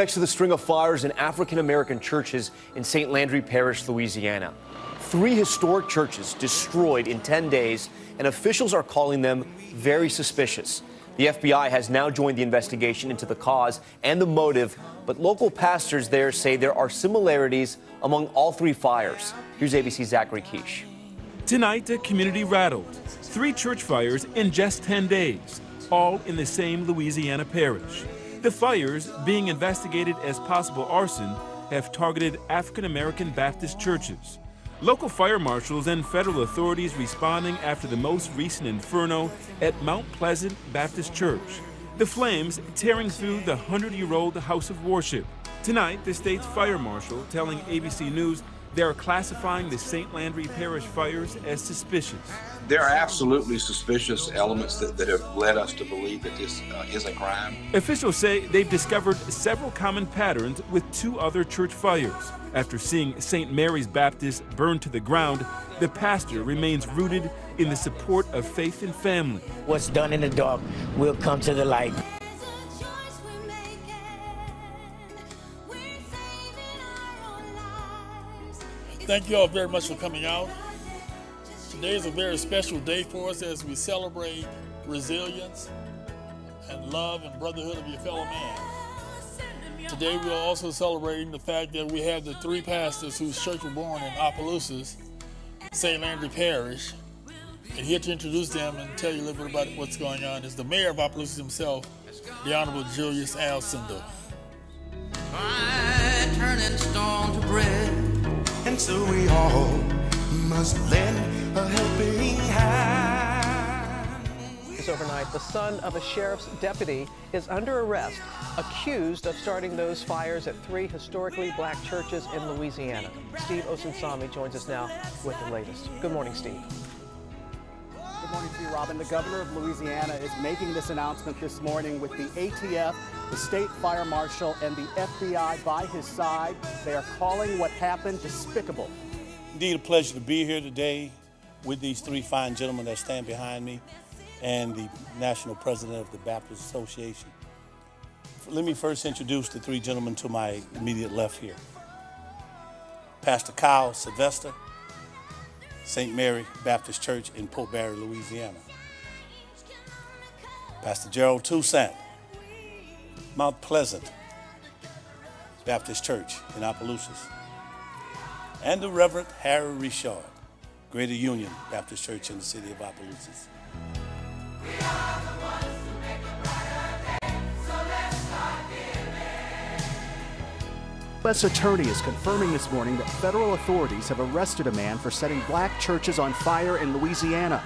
Next to the string of fires in African American churches in St. Landry Parish, Louisiana. Three historic churches destroyed in 10 days, and officials are calling them very suspicious. The FBI has now joined the investigation into the cause and the motive, but local pastors there say there are similarities among all three fires. Here's ABC's Zachary Kiesch. Tonight, the community rattled. Three church fires in just 10 days, all in the same Louisiana parish. The fires, being investigated as possible arson, have targeted African American Baptist churches. Local fire marshals and federal authorities responding after the most recent inferno at Mount Pleasant Baptist Church. The flames tearing through the 100 year old house of worship. Tonight, the state's fire marshal telling ABC News they are classifying the St. Landry Parish fires as suspicious. There are absolutely suspicious elements that, that have led us to believe that this uh, is a crime. Officials say they've discovered several common patterns with two other church fires. After seeing St. Mary's Baptist burned to the ground, the pastor remains rooted in the support of faith and family. What's done in the dark will come to the light. Thank you all very much for coming out. Today is a very special day for us as we celebrate resilience and love and brotherhood of your fellow man. Today we are also celebrating the fact that we have the three pastors whose church were born in Opelousas, St. Landry Parish. And here to introduce them and tell you a little bit about what's going on is the mayor of Opelousas himself, the Honorable Julius Alsandor. turning stone to bread and so we all must lend a helping hand. Overnight, the son of a sheriff's deputy is under arrest, accused of starting those fires at three historically black churches in Louisiana. Steve Osunsami joins us now with the latest. Good morning, Steve. Good morning to you, Robin. The governor of Louisiana is making this announcement this morning with the ATF, the state fire marshal, and the FBI by his side. They are calling what happened despicable. Indeed, a pleasure to be here today with these three fine gentlemen that stand behind me and the national president of the Baptist Association. Let me first introduce the three gentlemen to my immediate left here. Pastor Kyle Sylvester, St. Mary Baptist Church in Port Barre, Louisiana. Pastor Gerald Toussaint, Mount Pleasant Baptist Church in Opelousas. And the Reverend Harry Richard, Greater Union Baptist Church in the city of Opelousas. U.S. Attorney is confirming this morning that federal authorities have arrested a man for setting black churches on fire in Louisiana.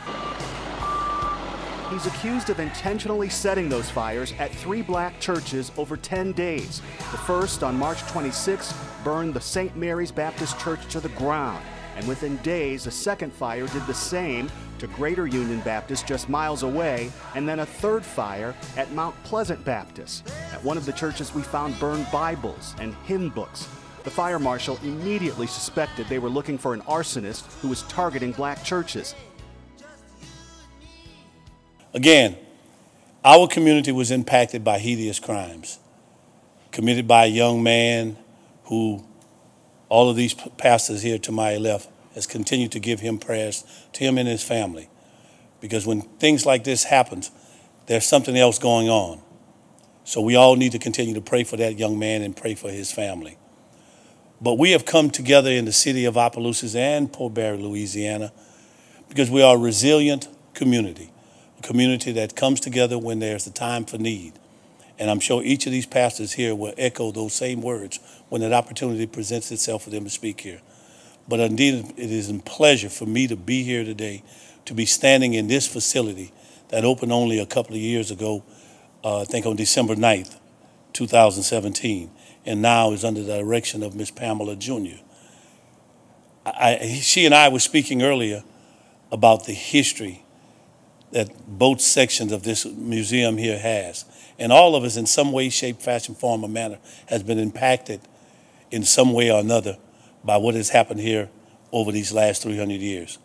He's accused of intentionally setting those fires at three black churches over 10 days. The first, on March 26, burned the St. Mary's Baptist Church to the ground. And within days, a second fire did the same to Greater Union Baptist just miles away, and then a third fire at Mount Pleasant Baptist. At one of the churches, we found burned Bibles and hymn books. The fire marshal immediately suspected they were looking for an arsonist who was targeting black churches. Again, our community was impacted by hideous crimes committed by a young man who all of these pastors here to my left has continued to give him prayers to him and his family. Because when things like this happens, there's something else going on. So we all need to continue to pray for that young man and pray for his family. But we have come together in the city of Opelousas and Port Barre, Louisiana, because we are a resilient community, community that comes together when there's a time for need. And I'm sure each of these pastors here will echo those same words when an opportunity presents itself for them to speak here. But indeed, it is a pleasure for me to be here today, to be standing in this facility that opened only a couple of years ago, uh, I think on December 9th, 2017, and now is under the direction of Miss Pamela Junior I, she and I were speaking earlier about the history that both sections of this museum here has. And all of us, in some way, shape, fashion, form, or manner, has been impacted in some way or another by what has happened here over these last 300 years.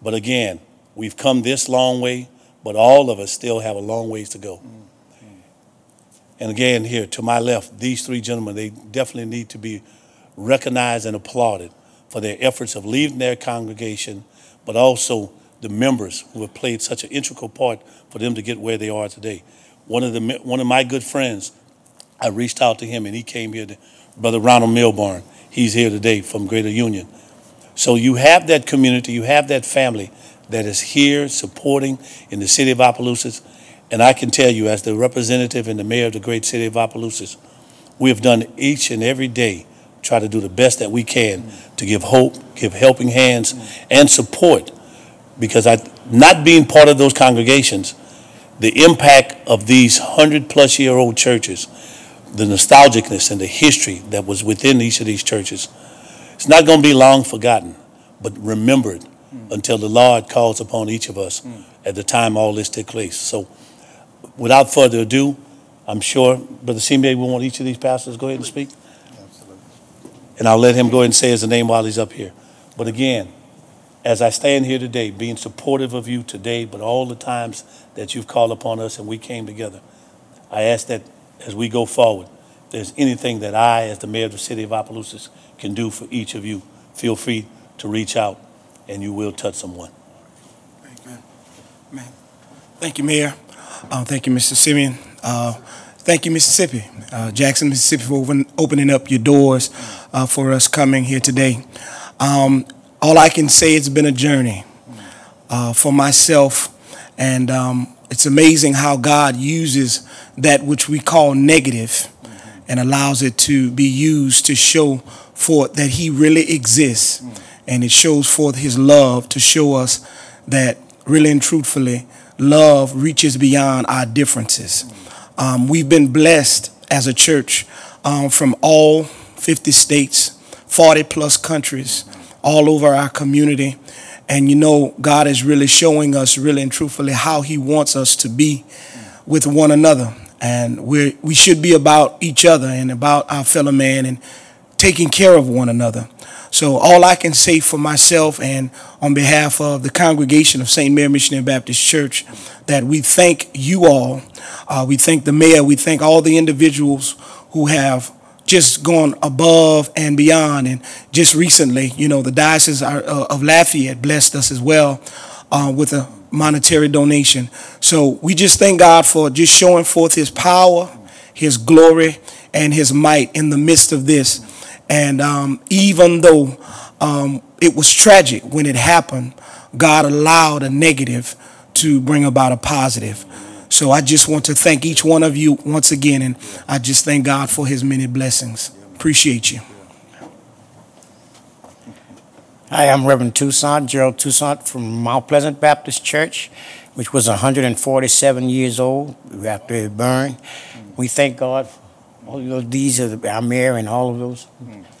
But again, we've come this long way, but all of us still have a long ways to go. Mm-hmm. And again, here to my left, these three gentlemen, they definitely need to be recognized and applauded for their efforts of leaving their congregation, but also the members who have played such an integral part for them to get where they are today. One of the one of my good friends, I reached out to him and he came here, to, Brother Ronald Milburn. He's here today from Greater Union. So you have that community, you have that family that is here supporting in the city of Opelousas. And I can tell you, as the representative and the mayor of the great city of Opelousas, we have done each and every day try to do the best that we can to give hope, give helping hands, and support. Because I, not being part of those congregations, the impact of these hundred plus year old churches, the nostalgicness and the history that was within each of these churches, it's not going to be long forgotten, but remembered hmm. until the Lord calls upon each of us hmm. at the time all this took place. So, without further ado, I'm sure Brother Sime will want each of these pastors to go ahead and speak. And I'll let him go ahead and say his name while he's up here. But again, as I stand here today, being supportive of you today, but all the times that you've called upon us and we came together, I ask that as we go forward, if there's anything that I, as the mayor of the city of Opelousas, can do for each of you, feel free to reach out and you will touch someone. Man. Thank you, Mayor. Uh, thank you, Mr. Simeon. Uh, thank you, Mississippi, uh, Jackson, Mississippi, for open, opening up your doors uh, for us coming here today. Um, all I can say, it's been a journey uh, for myself, and um, it's amazing how God uses that which we call negative and allows it to be used to show forth that He really exists, and it shows forth His love to show us that really and truthfully, love reaches beyond our differences. Um, we've been blessed as a church um, from all 50 states, 40 plus countries, all over our community. And you know, God is really showing us, really and truthfully, how He wants us to be with one another. And we we should be about each other and about our fellow man and taking care of one another. So all I can say for myself and on behalf of the congregation of St. Mary Missionary Baptist Church, that we thank you all. Uh, we thank the mayor. We thank all the individuals who have just gone above and beyond. And just recently, you know, the Diocese uh, of Lafayette blessed us as well uh, with a monetary donation. So we just thank God for just showing forth his power, his glory, and his might in the midst of this. And um, even though um, it was tragic when it happened, God allowed a negative to bring about a positive. So I just want to thank each one of you once again, and I just thank God for his many blessings. Appreciate you. Hi, I'm Reverend Toussaint, Gerald Toussaint from Mount Pleasant Baptist Church, which was 147 years old after it burned. We thank God for all of these are our mayor and all of those.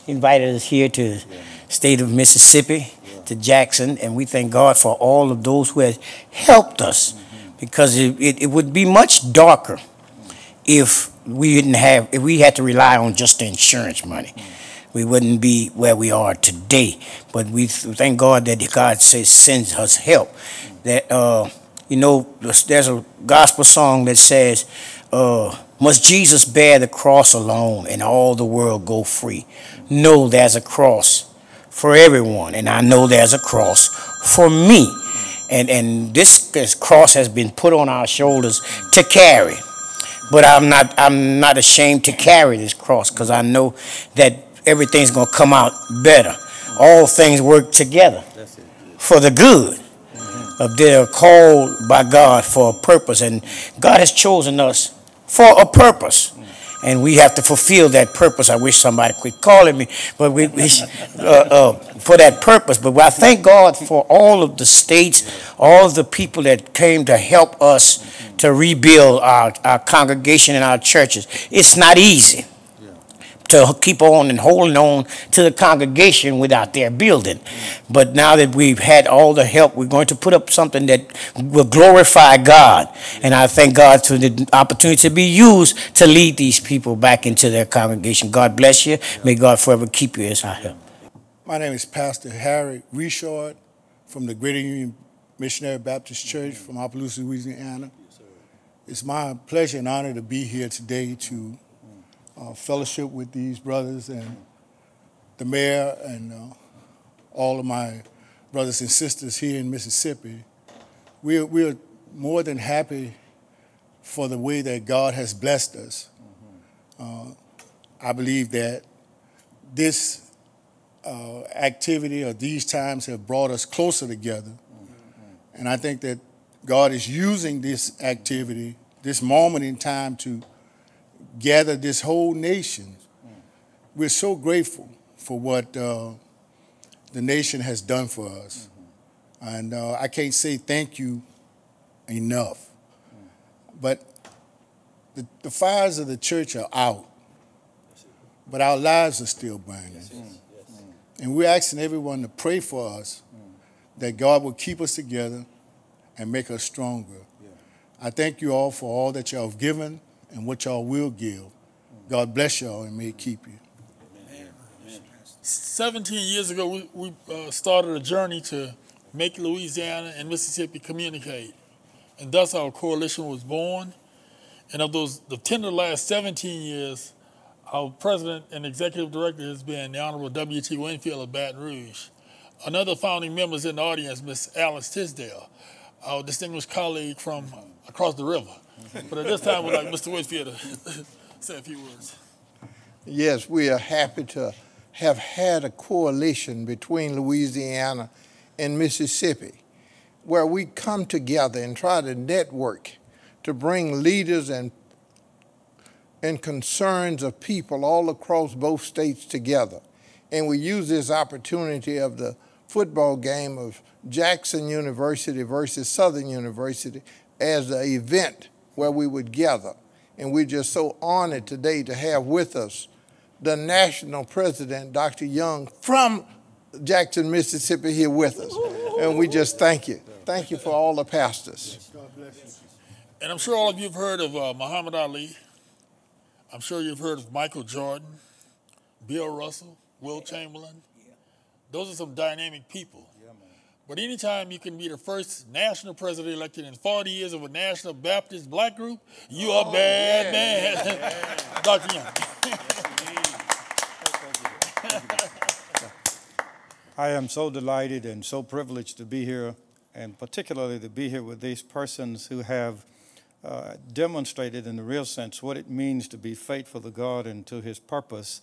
Invited us here to the state of Mississippi, to Jackson, and we thank God for all of those who have helped us because it, it, it would be much darker if we didn't have, if we had to rely on just the insurance money. We wouldn't be where we are today. But we thank God that God says sends us help. That uh, you know, there's a gospel song that says, uh, "Must Jesus bear the cross alone, and all the world go free?" No, there's a cross for everyone, and I know there's a cross for me. And and this, cross has been put on our shoulders to carry. But I'm not I'm not ashamed to carry this cross because I know that everything's gonna come out better. All things work together for the good of they are uh, called by God for a purpose, and God has chosen us for a purpose. And we have to fulfill that purpose. I wish somebody quit calling me, but we, we uh, uh, for that purpose. But I thank God for all of the states, all of the people that came to help us to rebuild our, our congregation and our churches. It's not easy to keep on and holding on to the congregation without their building. But now that we've had all the help, we're going to put up something that will glorify God. And I thank God for the opportunity to be used to lead these people back into their congregation. God bless you. May God forever keep you as I help. My name is Pastor Harry Richard from the Greater Union Missionary Baptist Church from Opelousas, Louisiana. It's my pleasure and honor to be here today to uh, fellowship with these brothers and the mayor and uh, all of my brothers and sisters here in Mississippi. We're, we're more than happy for the way that God has blessed us. Uh, I believe that this uh, activity or these times have brought us closer together. And I think that God is using this activity, this moment in time to gather this whole nation. We're so grateful for what uh, the nation has done for us. And uh, I can't say thank you enough. But the, the fires of the church are out, but our lives are still burning. And we're asking everyone to pray for us that God will keep us together and make us stronger. I thank you all for all that y'all have given and what y'all will give. God bless y'all and may keep you. 17 years ago, we, we uh, started a journey to make Louisiana and Mississippi communicate. And thus our coalition was born. And of those, the 10 of the last 17 years, our president and executive director has been the Honorable W.T. Winfield of Baton Rouge. Another founding member is in the audience, Miss Alice Tisdale, our distinguished colleague from across the river. But at this time, we'd like Mr. Winfield to say a few words. Yes, we are happy to have had a coalition between Louisiana and Mississippi where we come together and try to network to bring leaders and and concerns of people all across both states together. And we use this opportunity of the football game of Jackson University versus Southern University as the event where we would gather. And we're just so honored today to have with us the national president, Dr. Young, from Jackson, Mississippi, here with us. And we just thank you. Thank you for all the pastors. And I'm sure all of you have heard of uh, Muhammad Ali. I'm sure you've heard of Michael Jordan, Bill Russell, Wilt Chamberlain. Those are some dynamic people. But anytime you can be the first national president elected in 40 years of a national Baptist black group, you are a bad man. Dr. Young. I am so delighted and so privileged to be here, and particularly to be here with these persons who have uh, demonstrated, in the real sense, what it means to be faithful to God and to His purpose.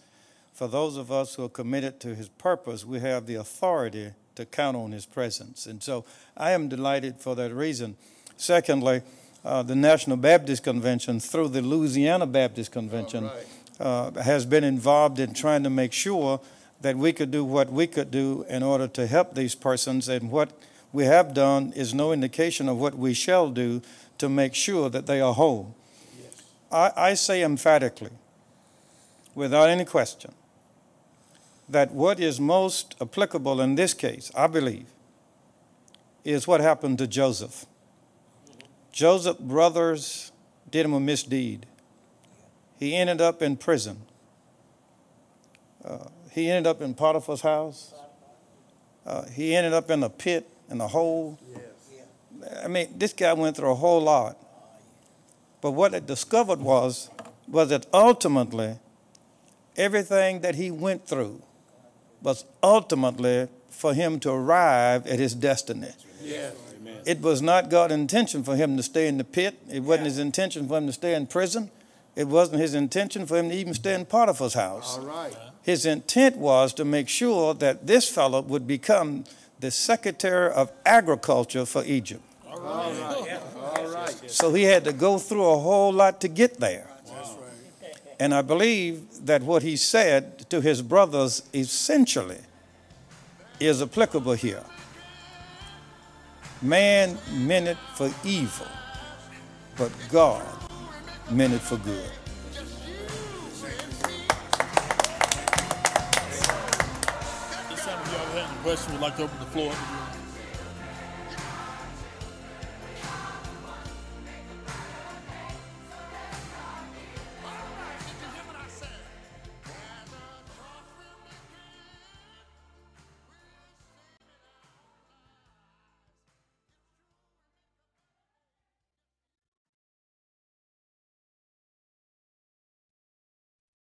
For those of us who are committed to His purpose, we have the authority to count on His presence. And so I am delighted for that reason. Secondly, uh, the National Baptist Convention, through the Louisiana Baptist Convention, right. uh, has been involved in trying to make sure that we could do what we could do in order to help these persons. And what we have done is no indication of what we shall do to make sure that they are whole. Yes. I, I say emphatically, without any question, that what is most applicable in this case, I believe, is what happened to Joseph. Joseph's brothers did him a misdeed. He ended up in prison. Uh, he ended up in Potiphar's house. Uh, he ended up in a pit, in a hole. I mean, this guy went through a whole lot. But what it discovered was, was that ultimately, everything that he went through was ultimately for him to arrive at his destiny. Yes. It was not God's intention for him to stay in the pit. It wasn't yeah. his intention for him to stay in prison. It wasn't his intention for him to even stay in Potiphar's house. All right. His intent was to make sure that this fellow would become the Secretary of Agriculture for Egypt. All right. All right. So he had to go through a whole lot to get there. And I believe that what he said to his brothers essentially is applicable here. Man meant it for evil, but God meant it for good.